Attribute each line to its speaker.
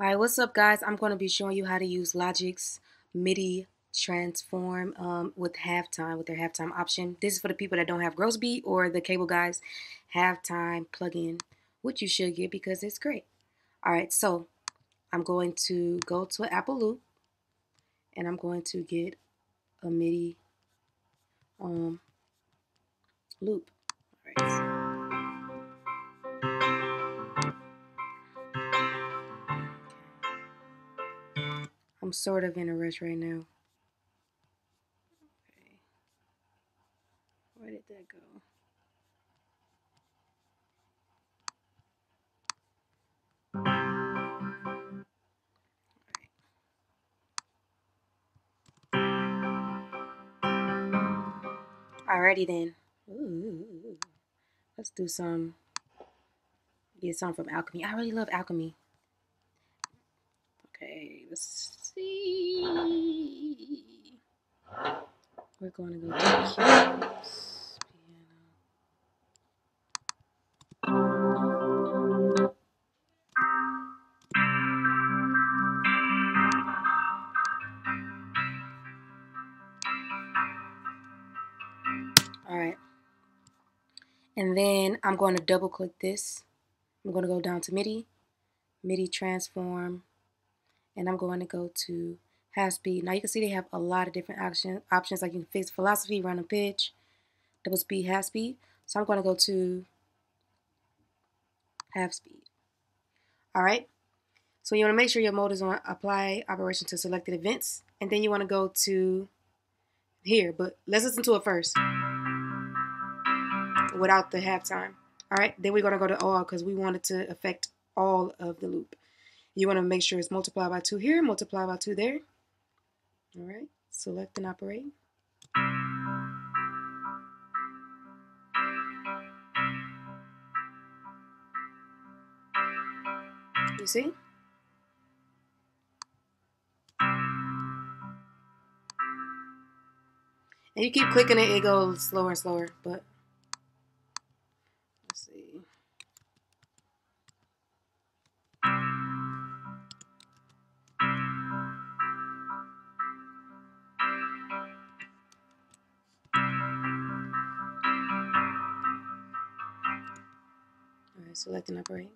Speaker 1: Alright, what's up guys? I'm going to be showing you how to use Logic's MIDI transform um, with halftime, with their halftime option. This is for the people that don't have Gross Beat or the Cableguys halftime plugin, which you should get because it's great. Alright, so I'm going to go to Apple Loop and I'm going to get a MIDI um, loop. I'm sort of in a rush right now. Okay. Where did that go? Alrighty then. Ooh. Let's do some, get some from Alchemy. I really love Alchemy. See. We're going to go to keys. All right. And then I'm going to double click this. I'm going to go down to MIDI, MIDI transform, and I'm going to go to half speed. Now you can see they have a lot of different option, options like you can fix velocity, random pitch, double speed, half speed. So I'm going to go to half speed. All right. So you want to make sure your mode is on apply operation to selected events. And then you want to go to here, but let's listen to it first without the halftime. All right. Then we're going to go to all because we want it to affect all of the loop. You want to make sure it's multiplied by 2 here, multiplied by 2 there. All right, select and operate. You see? And you keep clicking it, it goes slower and slower, but select and operate.